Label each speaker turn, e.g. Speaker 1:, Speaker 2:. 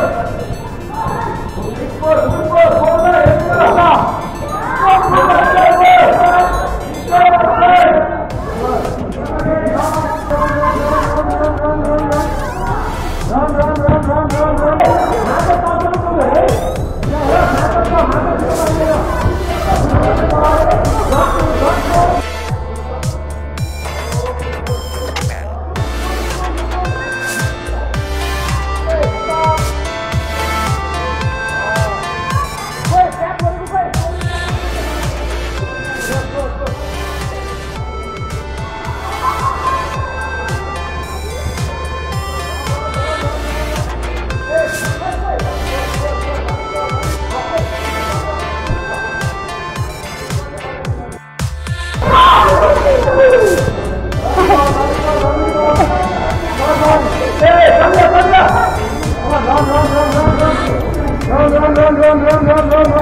Speaker 1: Vamos embora, vamos embora.
Speaker 2: no, no, no.